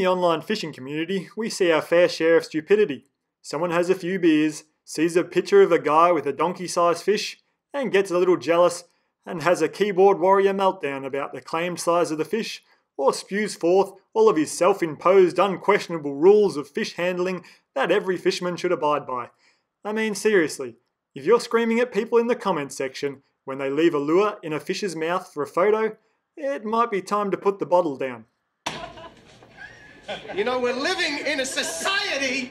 The online fishing community, we see our fair share of stupidity. Someone has a few beers, sees a picture of a guy with a donkey sized fish, and gets a little jealous and has a keyboard warrior meltdown about the claimed size of the fish, or spews forth all of his self imposed, unquestionable rules of fish handling that every fisherman should abide by. I mean, seriously, if you're screaming at people in the comments section when they leave a lure in a fish's mouth for a photo, it might be time to put the bottle down. You know, we're living in a society.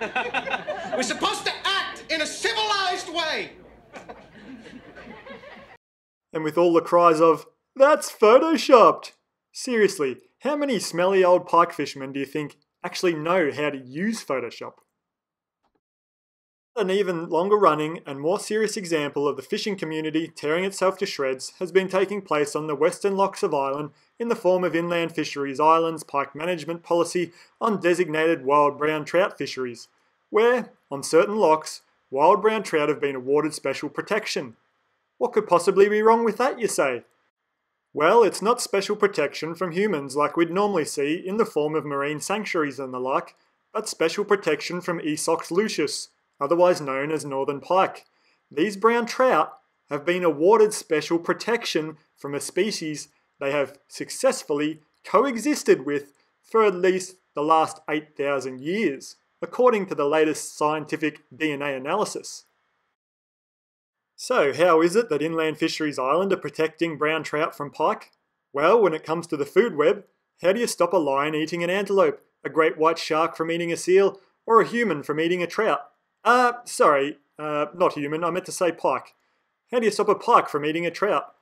We're supposed to act in a civilized way. And with all the cries of, that's photoshopped! Seriously, how many smelly old pike fishermen do you think actually know how to use Photoshop? An even longer running and more serious example of the fishing community tearing itself to shreds has been taking place on the western locks of Ireland in the form of Inland Fisheries Ireland's pike management policy on designated wild brown trout fisheries, where, on certain locks, wild brown trout have been awarded special protection. What could possibly be wrong with that, you say? Well, it's not special protection from humans like we'd normally see in the form of marine sanctuaries and the like, but special protection from Esox lucius, otherwise known as northern pike. These brown trout have been awarded special protection from a species they have successfully coexisted with for at least the last 8,000 years, according to the latest scientific DNA analysis. So, how is it that Inland Fisheries Ireland are protecting brown trout from pike? Well, when it comes to the food web, how do you stop a lion eating an antelope, a great white shark from eating a seal, or a human from eating a trout? Uh, sorry, uh, not human, I meant to say pike. How do you stop a pike from eating a trout?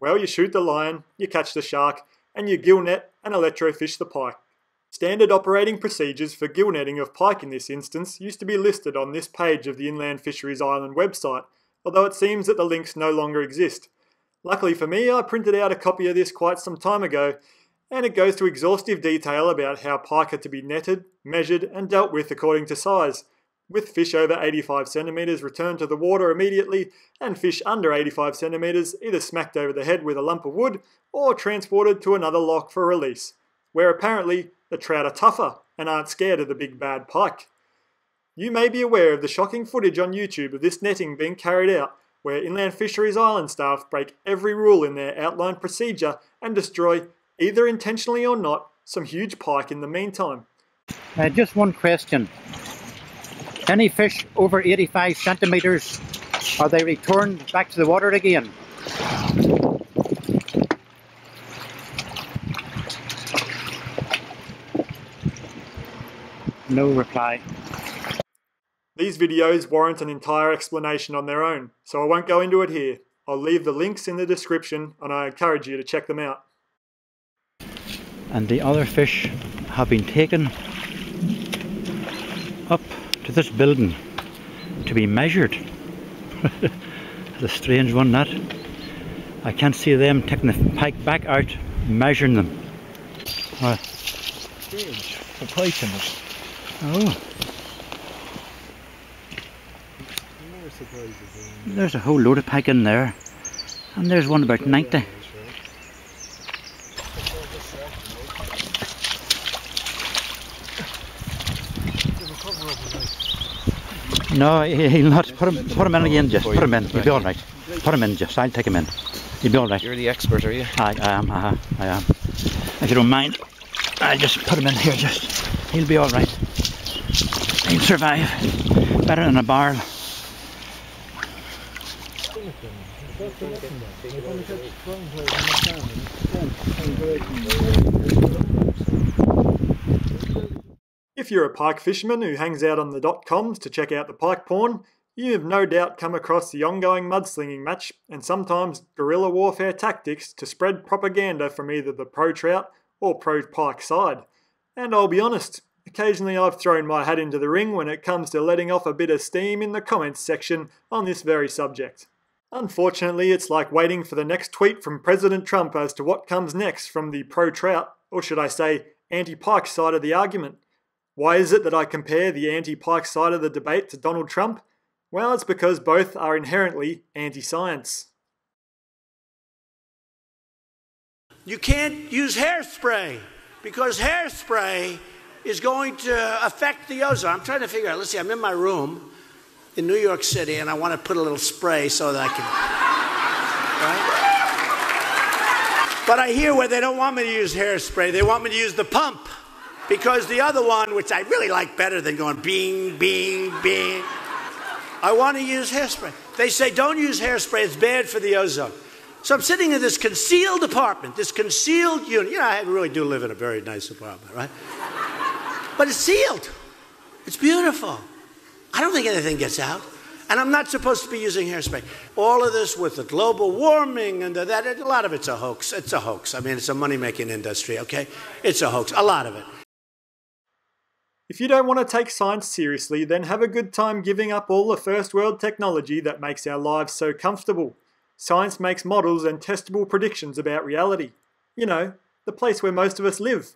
Well, you shoot the lion, you catch the shark, and you gill net and electrofish the pike. Standard operating procedures for gill netting of pike in this instance used to be listed on this page of the Inland Fisheries Ireland website, although it seems that the links no longer exist. Luckily for me, I printed out a copy of this quite some time ago, and it goes to exhaustive detail about how pike are to be netted, measured, and dealt with according to size with fish over 85 centimetres returned to the water immediately, and fish under 85 centimetres either smacked over the head with a lump of wood or transported to another lock for release, where apparently the trout are tougher and aren't scared of the big bad pike. You may be aware of the shocking footage on YouTube of this netting being carried out, where Inland Fisheries Ireland staff break every rule in their outlined procedure and destroy, either intentionally or not, some huge pike in the meantime. Uh, just one question. Any fish over 85 centimetres, are they returned back to the water again? No reply. These videos warrant an entire explanation on their own, so I won't go into it here. I'll leave the links in the description and I encourage you to check them out. And the other fish have been taken up to this building to be measured. it's a strange one that. I can't see them taking the pike back out, measuring them. The pike in it. Oh. There's a whole load of pike in there. And there's one about 90. No, he'll not. Put him, put him in again, just. Put him in. He'll be alright. Put him in, just. I'll take him in. He'll be alright. You're the expert, are you? I, I am, uh, -huh. I am. If you don't mind, I'll just put him in here, just. He'll be alright. He'll survive. Better than a barrel. If you're a pike fisherman who hangs out on the dot coms to check out the pike porn, you have no doubt come across the ongoing mudslinging match and sometimes guerrilla warfare tactics to spread propaganda from either the pro trout or pro pike side. And I'll be honest, occasionally I've thrown my hat into the ring when it comes to letting off a bit of steam in the comments section on this very subject. Unfortunately, it's like waiting for the next tweet from President Trump as to what comes next from the pro trout, or should I say, anti pike side of the argument. Why is it that I compare the anti Pike side of the debate to Donald Trump? Well, it's because both are inherently anti science. You can't use hairspray. because hairspray is going to affect the ozone. I'm trying to figure out. Let's see, I'm in my room in New York City and I want to put a little spray so that I can. Right? But I hear where they don't want me to use hairspray, they want me to use the pump. Because the other one, which I really like better than going bing, bing, bing, I want to use hairspray. They say don't use hairspray, it's bad for the ozone. So I'm sitting in this concealed apartment, this concealed unit. You know, I really do live in a very nice apartment, right? But it's sealed. It's beautiful. I don't think anything gets out. And I'm not supposed to be using hairspray. All of this with the global warming and the, that, a lot of it's a hoax. It's a hoax. I mean, it's a money making industry, okay? It's a hoax. A lot of it. If you don't want to take science seriously, then have a good time giving up all the first world technology that makes our lives so comfortable. Science makes models and testable predictions about reality. You know, the place where most of us live.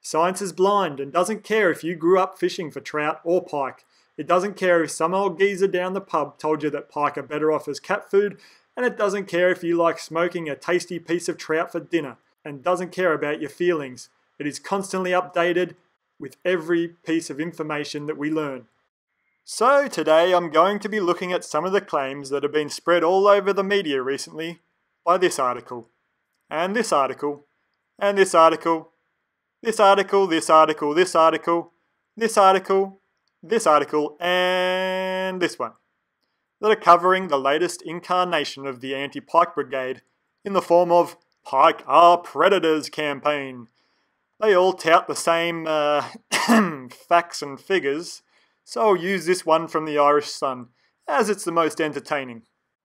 Science is blind and doesn't care if you grew up fishing for trout or pike. It doesn't care if some old geezer down the pub told you that pike are better off as cat food, and it doesn't care if you like smoking a tasty piece of trout for dinner, and doesn't care about your feelings. It is constantly updated with every piece of information that we learn. So today I'm going to be looking at some of the claims that have been spread all over the media recently by this article, and this article, and this article, this article, this article, this article, this article, this article, and this one, that are covering the latest incarnation of the anti-pike brigade in the form of Pike are Predators campaign, they all tout the same uh, facts and figures, so I'll use this one from the Irish Sun, as it's the most entertaining.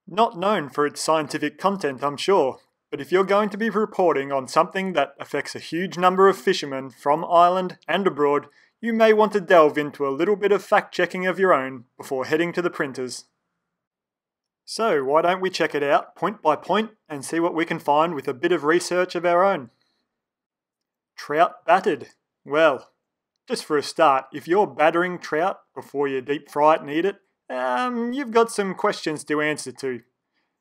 Not known for its scientific content, I'm sure, but if you're going to be reporting on something that affects a huge number of fishermen from Ireland and abroad, you may want to delve into a little bit of fact checking of your own before heading to the printers. So, why don't we check it out point by point and see what we can find with a bit of research of our own? Trout battered. Well, just for a start, if you're battering trout before you deep fry it and eat it, um, you've got some questions to answer to.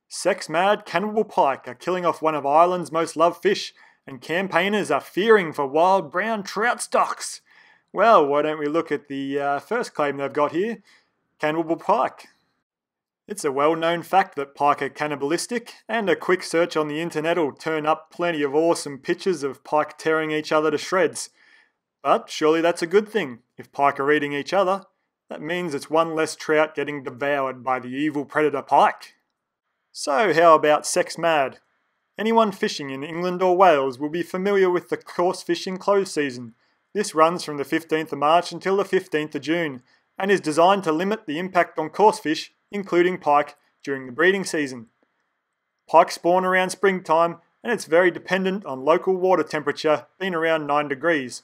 Sex mad cannibal pike are killing off one of Ireland's most loved fish, and campaigners are fearing for wild brown trout stocks. Well, why don't we look at the uh, first claim they've got here cannibal pike. It's a well known fact that pike are cannibalistic, and a quick search on the internet will turn up plenty of awesome pictures of pike tearing each other to shreds. But surely that's a good thing. If pike are eating each other, that means it's one less trout getting devoured by the evil predator pike. So, how about sex mad? Anyone fishing in England or Wales will be familiar with the coarse fishing close season. This runs from the 15th of March until the 15th of June and is designed to limit the impact on coarse fish including pike, during the breeding season. Pike spawn around springtime and it's very dependent on local water temperature being around 9 degrees.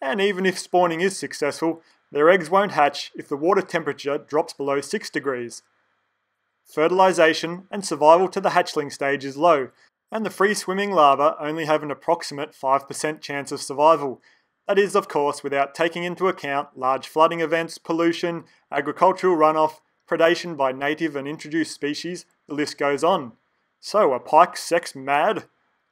And even if spawning is successful, their eggs won't hatch if the water temperature drops below 6 degrees. Fertilization and survival to the hatchling stage is low, and the free swimming larvae only have an approximate 5% chance of survival. That is, of course, without taking into account large flooding events, pollution, agricultural runoff, predation by native and introduced species, the list goes on. So, are pikes sex mad?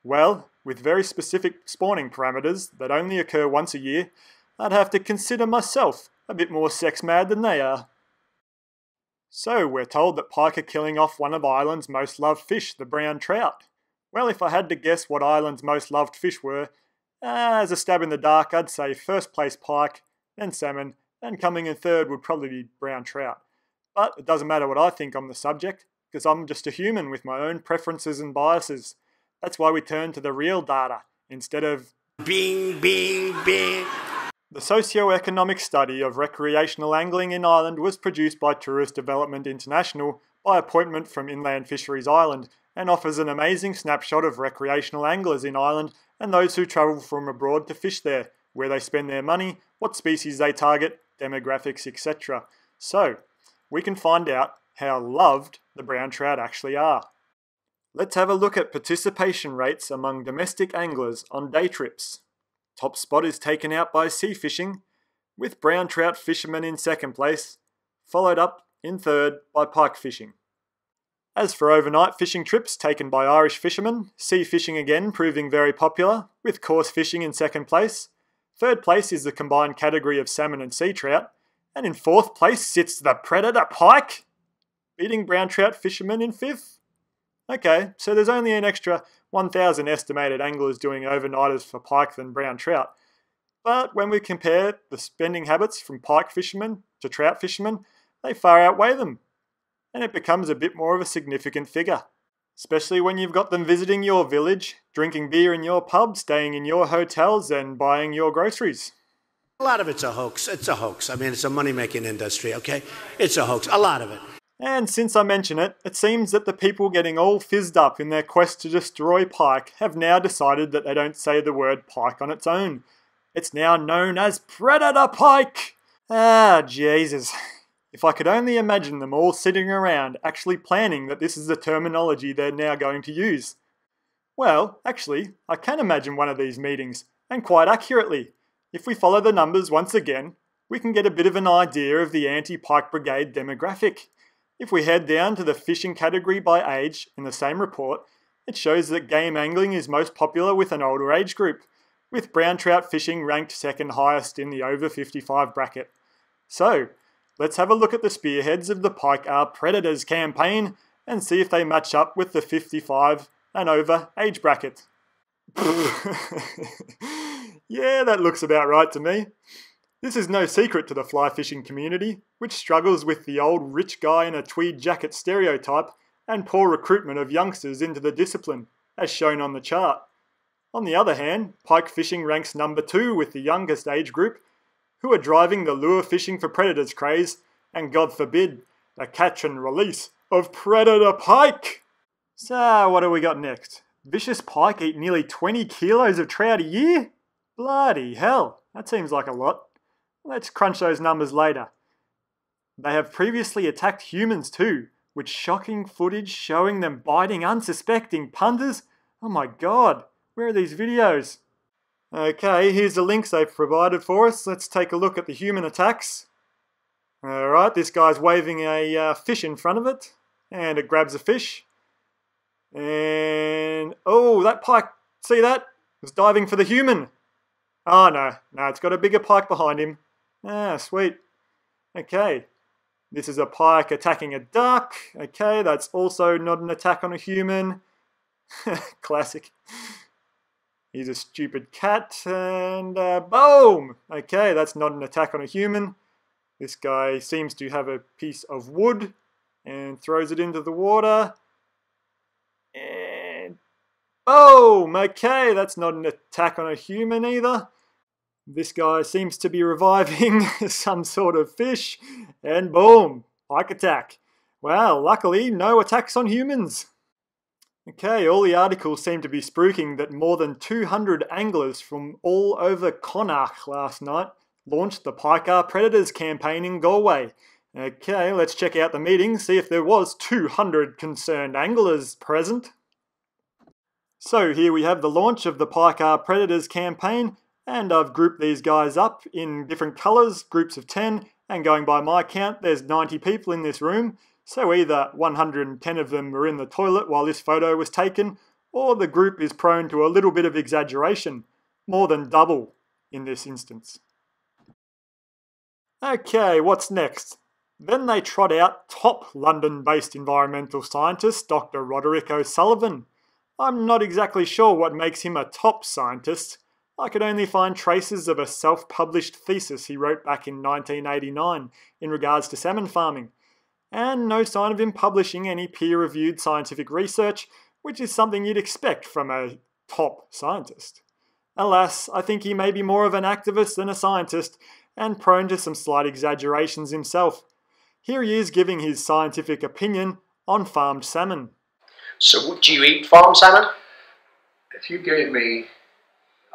Well, with very specific spawning parameters that only occur once a year, I'd have to consider myself a bit more sex mad than they are. So, we're told that pike are killing off one of Ireland's most loved fish, the brown trout. Well, if I had to guess what Ireland's most loved fish were, uh, as a stab in the dark, I'd say first place pike, then salmon, and coming in third would probably be brown trout. But it doesn't matter what I think on the subject, because I'm just a human with my own preferences and biases. That's why we turn to the real data instead of bing, bing, bing. The socio-economic study of recreational angling in Ireland was produced by Tourist Development International by appointment from Inland Fisheries Ireland and offers an amazing snapshot of recreational anglers in Ireland and those who travel from abroad to fish there, where they spend their money, what species they target, demographics, etc. So, we can find out how loved the brown trout actually are. Let's have a look at participation rates among domestic anglers on day trips. Top spot is taken out by sea fishing, with brown trout fishermen in second place, followed up in third by pike fishing. As for overnight fishing trips taken by Irish fishermen, sea fishing again proving very popular, with coarse fishing in second place. Third place is the combined category of salmon and sea trout, and in fourth place sits the predator pike, beating brown trout fishermen in fifth. Okay, so there's only an extra 1,000 estimated anglers doing overnighters for pike than brown trout. But when we compare the spending habits from pike fishermen to trout fishermen, they far outweigh them and it becomes a bit more of a significant figure. Especially when you've got them visiting your village, drinking beer in your pub, staying in your hotels, and buying your groceries. A lot of it's a hoax. It's a hoax. I mean, it's a money making industry, okay? It's a hoax. A lot of it. And since I mention it, it seems that the people getting all fizzed up in their quest to destroy Pike have now decided that they don't say the word Pike on its own. It's now known as Predator Pike! Ah, Jesus. If I could only imagine them all sitting around actually planning that this is the terminology they're now going to use. Well, actually, I can imagine one of these meetings, and quite accurately. If we follow the numbers once again, we can get a bit of an idea of the anti-Pike Brigade demographic. If we head down to the fishing category by age in the same report, it shows that game angling is most popular with an older age group, with brown trout fishing ranked second highest in the over 55 bracket. So, Let's have a look at the spearheads of the Pike are Predators campaign and see if they match up with the 55 and over age bracket. yeah, that looks about right to me. This is no secret to the fly fishing community, which struggles with the old rich guy in a tweed jacket stereotype and poor recruitment of youngsters into the discipline, as shown on the chart. On the other hand, pike fishing ranks number two with the youngest age group who are driving the lure fishing for predators craze, and God forbid, the catch and release of predator pike. So, what do we got next? Vicious pike eat nearly 20 kilos of trout a year? Bloody hell, that seems like a lot. Let's crunch those numbers later. They have previously attacked humans too, with shocking footage showing them biting unsuspecting punters. Oh my god, where are these videos? Okay, here's the links they've provided for us. Let's take a look at the human attacks. Alright, this guy's waving a uh, fish in front of it, and it grabs a fish. And, oh, that pike, see that? It's diving for the human. Oh, no, no, it's got a bigger pike behind him. Ah, sweet. Okay, this is a pike attacking a duck. Okay, that's also not an attack on a human. Classic. He's a stupid cat, and uh, boom! Okay, that's not an attack on a human. This guy seems to have a piece of wood and throws it into the water. And boom! Okay, that's not an attack on a human either. This guy seems to be reviving some sort of fish, and boom! Pike attack. Well, luckily, no attacks on humans. Okay, all the articles seem to be spruiking that more than 200 anglers from all over Connacht last night launched the Pike Predators campaign in Galway. Okay, let's check out the meeting, see if there was 200 concerned anglers present. So here we have the launch of the Pike Predators campaign, and I've grouped these guys up in different colours, groups of 10, and going by my count, there's 90 people in this room. So either 110 of them were in the toilet while this photo was taken, or the group is prone to a little bit of exaggeration, more than double in this instance. Okay, what's next? Then they trot out top London based environmental scientist Dr. Roderick O'Sullivan. I'm not exactly sure what makes him a top scientist. I could only find traces of a self published thesis he wrote back in 1989 in regards to salmon farming and no sign of him publishing any peer reviewed scientific research, which is something you'd expect from a top scientist. Alas, I think he may be more of an activist than a scientist, and prone to some slight exaggerations himself. Here he is giving his scientific opinion on farmed salmon. So, do you eat farmed salmon? If you gave me a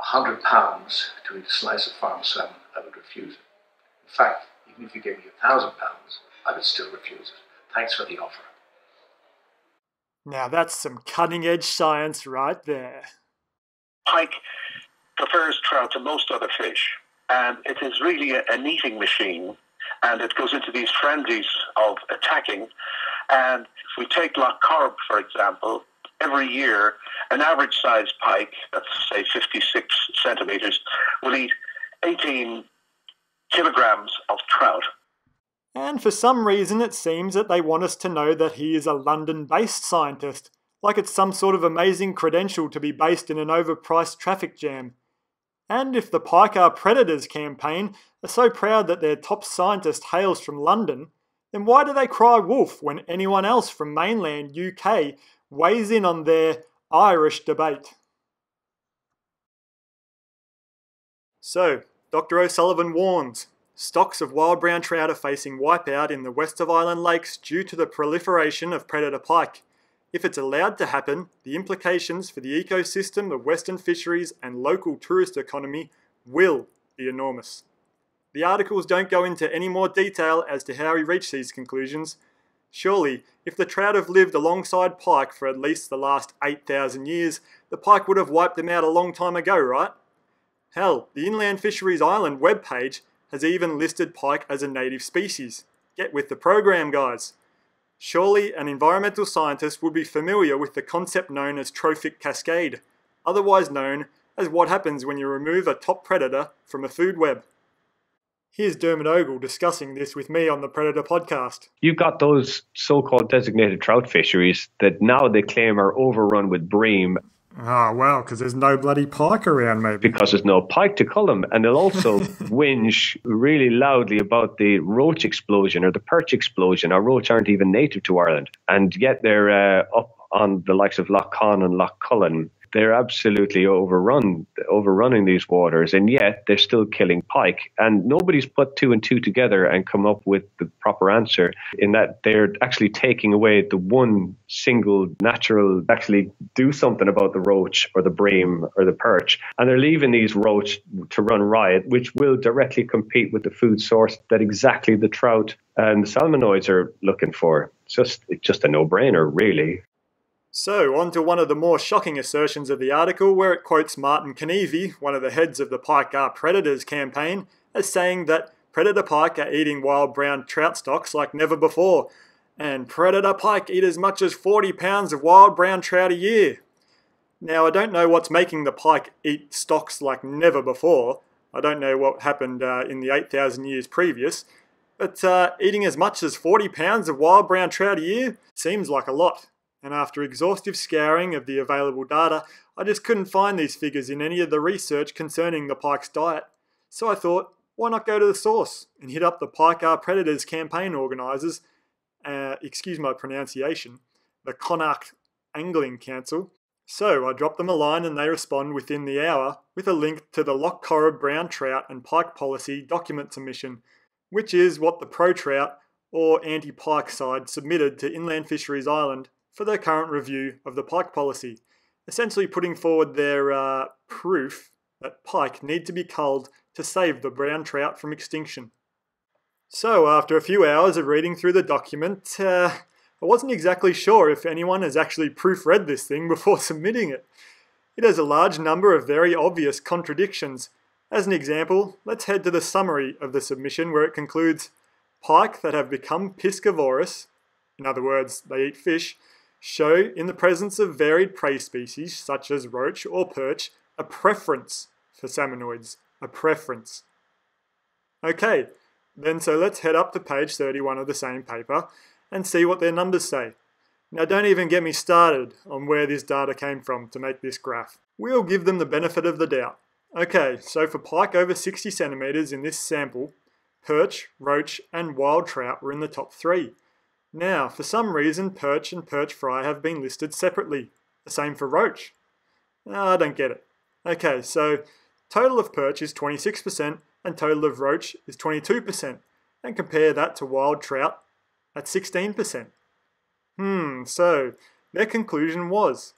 hundred pounds to eat a slice of farm salmon, I would refuse it. In fact, even if you gave me a thousand pounds, I would still refuse it. Thanks for the offer. Now that's some cutting edge science right there. Pike prefers trout to most other fish, and it is really a, an eating machine, and it goes into these frenzies of attacking. And if we take Loch Corrib, for example, every year, an average sized pike, that's say 56 centimetres, will eat 18 kilograms of trout. And for some reason, it seems that they want us to know that he is a London based scientist, like it's some sort of amazing credential to be based in an overpriced traffic jam. And if the Pike Are Predators campaign are so proud that their top scientist hails from London, then why do they cry wolf when anyone else from mainland UK weighs in on their Irish debate? So, Dr. O'Sullivan warns stocks of wild brown trout are facing wipeout in the west of Ireland lakes due to the proliferation of predator pike. If it's allowed to happen, the implications for the ecosystem of western fisheries and local tourist economy will be enormous. The articles don't go into any more detail as to how he reached these conclusions. Surely, if the trout have lived alongside pike for at least the last 8,000 years, the pike would have wiped them out a long time ago, right? Hell, the Inland Fisheries Ireland webpage has even listed pike as a native species. Get with the program, guys. Surely an environmental scientist would be familiar with the concept known as trophic cascade, otherwise known as what happens when you remove a top predator from a food web. Here's Dermot Ogle discussing this with me on the Predator podcast. You've got those so called designated trout fisheries that now they claim are overrun with bream Ah, oh, well, because there's no bloody pike around, maybe. Because there's no pike to cull them. And they'll also whinge really loudly about the roach explosion or the perch explosion. Our roach aren't even native to Ireland. And yet they're uh, up on the likes of Loch Conn and Loch Cullin they're absolutely overrun, overrunning these waters, and yet they're still killing pike. And nobody's put two and two together and come up with the proper answer. In that they're actually taking away the one single natural, actually do something about the roach or the bream or the perch, and they're leaving these roach to run riot, which will directly compete with the food source that exactly the trout and the salmonoids are looking for. It's just, it's just a no-brainer, really. So, on to one of the more shocking assertions of the article, where it quotes Martin Kenevi, one of the heads of the Pike Are Predators campaign, as saying that predator pike are eating wild brown trout stocks like never before, and predator pike eat as much as 40 pounds of wild brown trout a year. Now, I don't know what's making the pike eat stocks like never before. I don't know what happened uh, in the 8,000 years previous, but uh, eating as much as 40 pounds of wild brown trout a year seems like a lot and after exhaustive scouring of the available data, I just couldn't find these figures in any of the research concerning the pike's diet. So I thought, why not go to the source and hit up the Pike Are Predators campaign organisers, uh, excuse my pronunciation, the Connacht Angling Council. So I drop them a line and they respond within the hour with a link to the Loch Corrib brown trout and pike policy document submission, which is what the pro trout or anti pike side submitted to Inland Fisheries Ireland for their current review of the pike policy, essentially putting forward their uh, proof that pike need to be culled to save the brown trout from extinction. So, after a few hours of reading through the document, uh, I wasn't exactly sure if anyone has actually proofread this thing before submitting it. It has a large number of very obvious contradictions. As an example, let's head to the summary of the submission where it concludes Pike that have become piscivorous, in other words, they eat fish, show in the presence of varied prey species such as roach or perch a preference for salmonoids. A preference. Okay, then so let's head up to page 31 of the same paper and see what their numbers say. Now don't even get me started on where this data came from to make this graph. We'll give them the benefit of the doubt. Okay, so for pike over 60 centimeters in this sample, perch, roach and wild trout were in the top three. Now, for some reason, perch and perch fry have been listed separately. The same for roach. I don't get it. Okay, so total of perch is 26% and total of roach is 22%. And compare that to wild trout at 16%. Hmm, so their conclusion was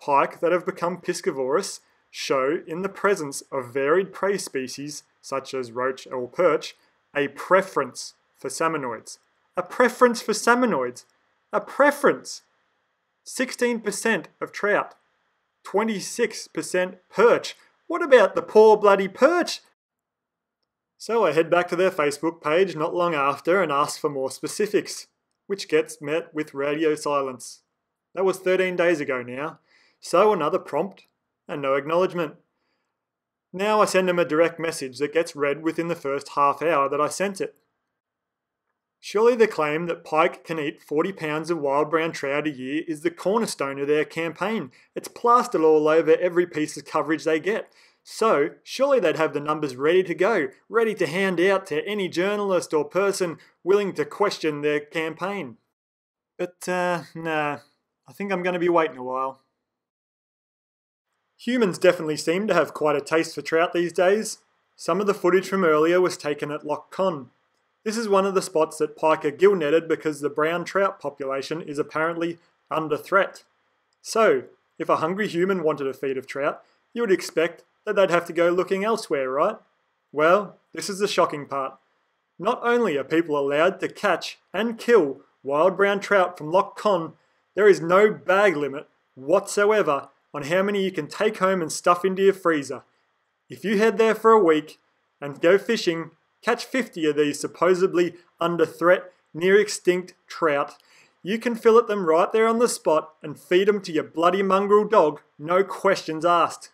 pike that have become piscivorous show in the presence of varied prey species such as roach or perch a preference for salmonoids a preference for salmonoids, a preference. 16% of trout, 26% perch. What about the poor bloody perch? So I head back to their Facebook page not long after and ask for more specifics. which gets met with radio silence. That was 13 days ago now, so another prompt and no acknowledgement. Now I send them a direct message that gets read within the first half hour that I sent it. Surely the claim that Pike can eat 40 pounds of wild brown trout a year is the cornerstone of their campaign. It's plastered all over every piece of coverage they get. So, surely they'd have the numbers ready to go, ready to hand out to any journalist or person willing to question their campaign. But, uh, nah, I think I'm going to be waiting a while. Humans definitely seem to have quite a taste for trout these days. Some of the footage from earlier was taken at Loch Conn. This is one of the spots that pike are gill netted because the brown trout population is apparently under threat. So, if a hungry human wanted a feed of trout, you would expect that they'd have to go looking elsewhere, right? Well, this is the shocking part. Not only are people allowed to catch and kill wild brown trout from Loch Conn, there is no bag limit whatsoever on how many you can take home and stuff into your freezer. If you head there for a week and go fishing, catch 50 of these supposedly under threat, near extinct trout, you can fillet them right there on the spot and feed them to your bloody mongrel dog, no questions asked.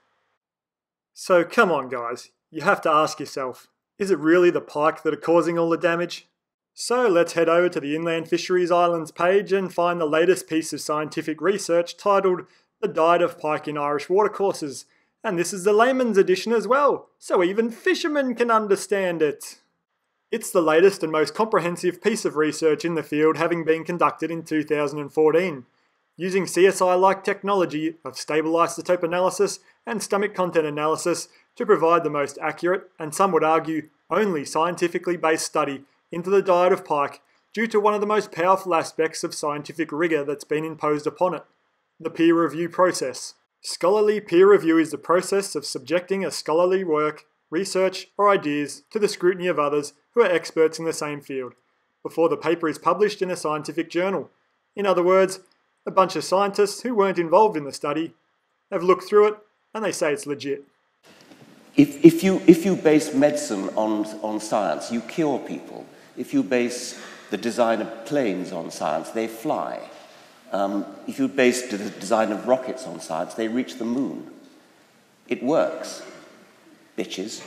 So come on, guys, you have to ask yourself is it really the pike that are causing all the damage? So let's head over to the Inland Fisheries Ireland's page and find the latest piece of scientific research titled the diet of pike in Irish watercourses. And this is the layman's edition as well, so even fishermen can understand it. It's the latest and most comprehensive piece of research in the field having been conducted in 2014. Using CSI like technology of stable isotope analysis and stomach content analysis to provide the most accurate, and some would argue only scientifically based study into the diet of pike due to one of the most powerful aspects of scientific rigour that's been imposed upon it the peer review process. Scholarly peer review is the process of subjecting a scholarly work, research, or ideas to the scrutiny of others who are experts in the same field before the paper is published in a scientific journal. In other words, a bunch of scientists who weren't involved in the study have looked through it and they say it's legit. If, if, you, if you base medicine on, on science, you cure people. If you base the design of planes on science, they fly. Um, if you base the design of rockets on science, they reach the moon. It works, bitches.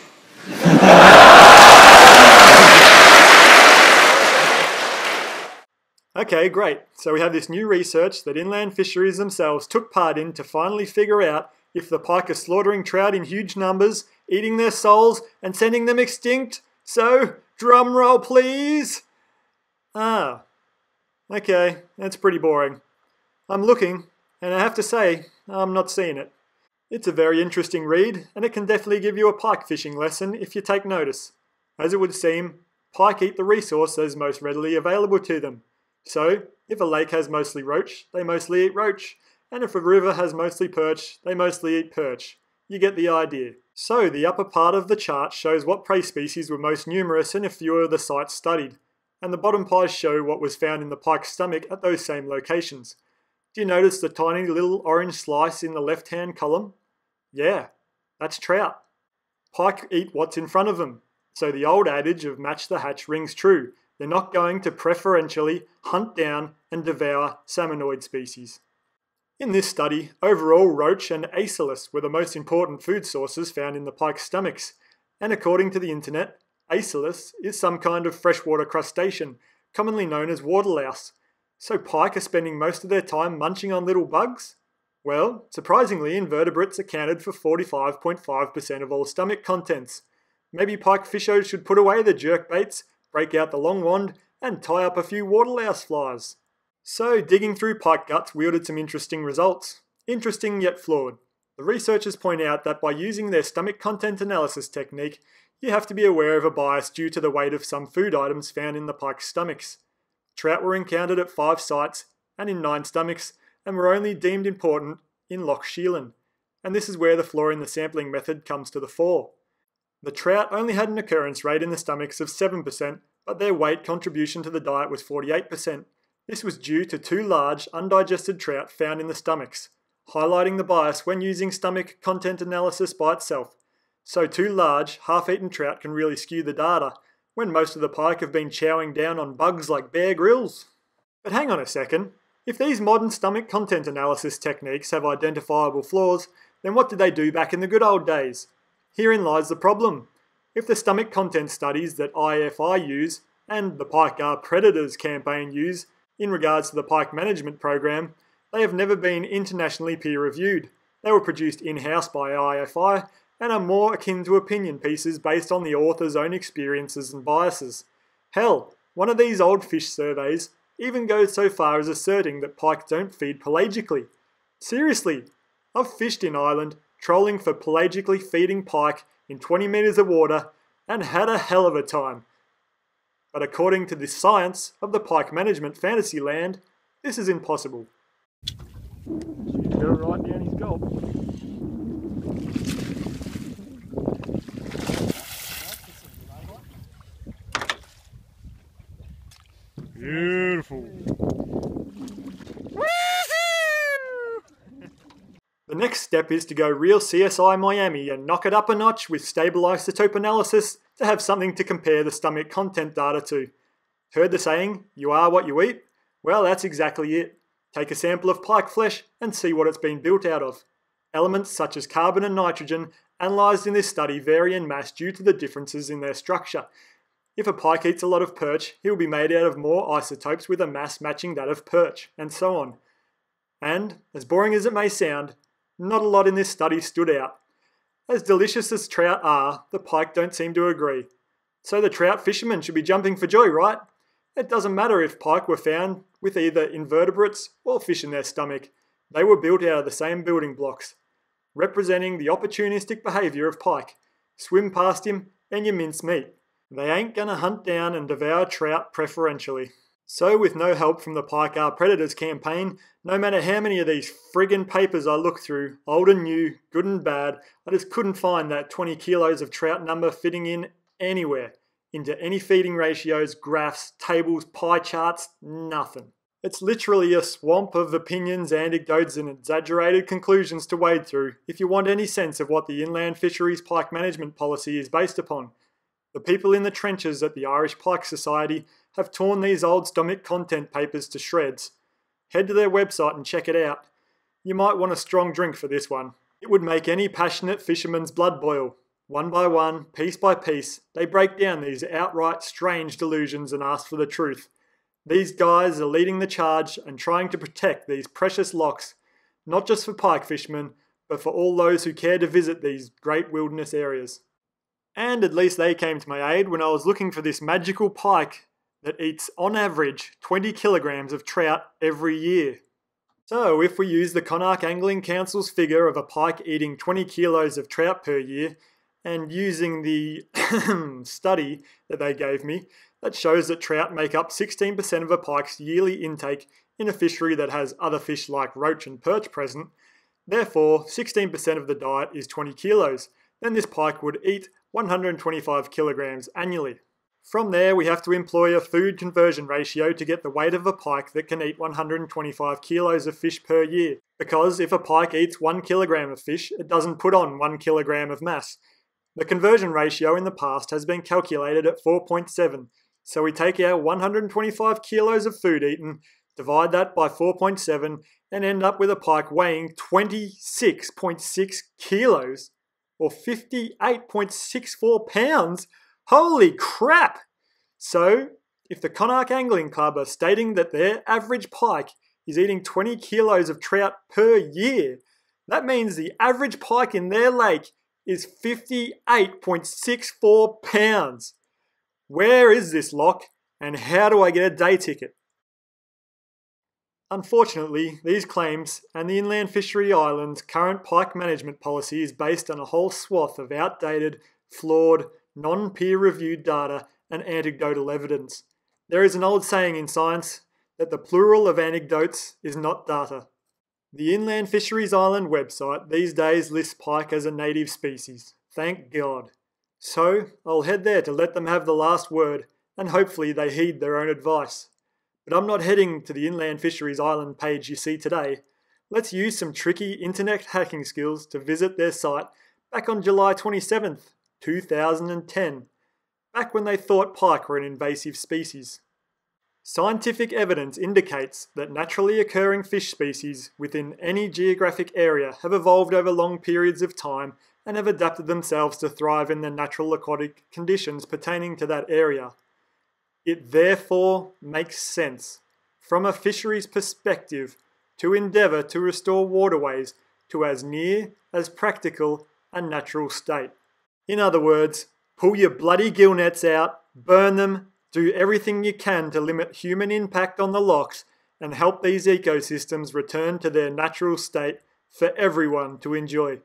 okay, great. So we have this new research that inland fisheries themselves took part in to finally figure out if the pike are slaughtering trout in huge numbers, eating their souls, and sending them extinct. So, drum roll please. Ah, okay, that's pretty boring. I'm looking, and I have to say, I'm not seeing it. It's a very interesting read, and it can definitely give you a pike fishing lesson if you take notice. As it would seem, pike eat the resource that is most readily available to them. So, if a lake has mostly roach, they mostly eat roach, and if a river has mostly perch, they mostly eat perch. You get the idea. So, the upper part of the chart shows what prey species were most numerous in a few of the sites studied, and the bottom pies show what was found in the pike's stomach at those same locations. Do you notice the tiny little orange slice in the left hand column? Yeah, that's trout. Pike eat what's in front of them, so the old adage of match the hatch rings true. They're not going to preferentially hunt down and devour salmonoid species. In this study, overall roach and Asellus were the most important food sources found in the pike's stomachs, and according to the internet, Asellus is some kind of freshwater crustacean, commonly known as waterlouse, so pike are spending most of their time munching on little bugs? Well, surprisingly, invertebrates accounted for 45.5% of all stomach contents. Maybe pike fishers should put away the jerk baits, break out the long wand, and tie up a few waterlouse flies. So, digging through pike guts wielded some interesting results. Interesting yet flawed. The researchers point out that by using their stomach content analysis technique, you have to be aware of a bias due to the weight of some food items found in the pike's stomachs. Trout were encountered at five sites and in nine stomachs and were only deemed important in Loch Sheelin, and this is where the flaw in the sampling method comes to the fore. The trout only had an occurrence rate in the stomachs of 7%, but their weight contribution to the diet was 48%. This was due to two large, undigested trout found in the stomachs, highlighting the bias when using stomach content analysis by itself. So, two large, half eaten trout can really skew the data, when most of the pike have been chowing down on bugs like Bear Grylls. But hang on a second. If these modern stomach content analysis techniques have identifiable flaws, then what did they do back in the good old days? Herein lies the problem. If the stomach content studies that IFI use and the Pike are Predators campaign use in regards to the Pike Management Program, they have never been internationally peer reviewed. They were produced in house by IFI and are more akin to opinion pieces based on the author's own experiences and biases. Hell, one of these old fish surveys even goes so far as asserting that pike don't feed pelagically. Seriously, I've fished in Ireland, trolling for pelagically feeding pike in 20 metres of water, and had a hell of a time. But according to the science of the pike management fantasy land, this is impossible. Write down his. Beautiful. The next step is to go real CSI Miami and knock it up a notch with stable isotope analysis to have something to compare the stomach content data to. Heard the saying, you are what you eat? Well, that's exactly it. Take a sample of pike flesh and see what it's been built out of. Elements such as carbon and nitrogen analysed in this study vary in mass due to the differences in their structure. If a pike eats a lot of perch, he will be made out of more isotopes with a mass matching that of perch, and so on. And, as boring as it may sound, not a lot in this study stood out. As delicious as trout are, the pike don't seem to agree. So the trout fishermen should be jumping for joy, right? It doesn't matter if pike were found with either invertebrates or fish in their stomach. They were built out of the same building blocks, representing the opportunistic behaviour of pike. Swim past him and you mince meat. They ain't gonna hunt down and devour trout preferentially. So, with no help from the Pike Are Predators campaign, no matter how many of these friggin' papers I look through, old and new, good and bad, I just couldn't find that 20 kilos of trout number fitting in anywhere. Into any feeding ratios, graphs, tables, pie charts, nothing. It's literally a swamp of opinions, anecdotes, and exaggerated conclusions to wade through if you want any sense of what the inland fisheries pike management policy is based upon. The people in the trenches at the Irish Pike Society have torn these old stomach content papers to shreds. Head to their website and check it out. You might want a strong drink for this one. It would make any passionate fisherman's blood boil. One by one, piece by piece, they break down these outright strange delusions and ask for the truth. These guys are leading the charge and trying to protect these precious locks, not just for pike fishermen, but for all those who care to visit these great wilderness areas. And at least they came to my aid when I was looking for this magical pike that eats on average 20 kilograms of trout every year. So, if we use the Connacht Angling Council's figure of a pike eating 20 kilos of trout per year, and using the study that they gave me, that shows that trout make up 16% of a pike's yearly intake in a fishery that has other fish like roach and perch present. Therefore, 16% of the diet is 20 kilos. Then this pike would eat 125 kilograms annually. From there, we have to employ a food conversion ratio to get the weight of a pike that can eat 125 kilos of fish per year. Because if a pike eats 1 kilogram of fish, it doesn't put on 1 kilogram of mass. The conversion ratio in the past has been calculated at 4.7, so we take our 125 kilos of food eaten, divide that by 4.7, and end up with a pike weighing 26.6 kilos, or 58.64 pounds Holy crap! So, if the Connacht Angling Club are stating that their average pike is eating 20 kilos of trout per year, that means the average pike in their lake is 58.64 pounds. Where is this lock and how do I get a day ticket? Unfortunately, these claims and the Inland Fishery Ireland's current pike management policy is based on a whole swath of outdated, flawed, non peer reviewed data, and anecdotal evidence. There is an old saying in science that the plural of anecdotes is not data. The Inland Fisheries Ireland website these days lists pike as a native species. Thank God. So, I'll head there to let them have the last word, and hopefully they heed their own advice. But I'm not heading to the Inland Fisheries Ireland page you see today. Let's use some tricky internet hacking skills to visit their site back on July 27th, 2010, back when they thought pike were an invasive species. Scientific evidence indicates that naturally occurring fish species within any geographic area have evolved over long periods of time and have adapted themselves to thrive in the natural aquatic conditions pertaining to that area. It therefore makes sense, from a fisheries perspective, to endeavour to restore waterways to as near as practical a natural state. In other words, pull your bloody gill nets out, burn them, do everything you can to limit human impact on the lochs, and help these ecosystems return to their natural state for everyone to enjoy.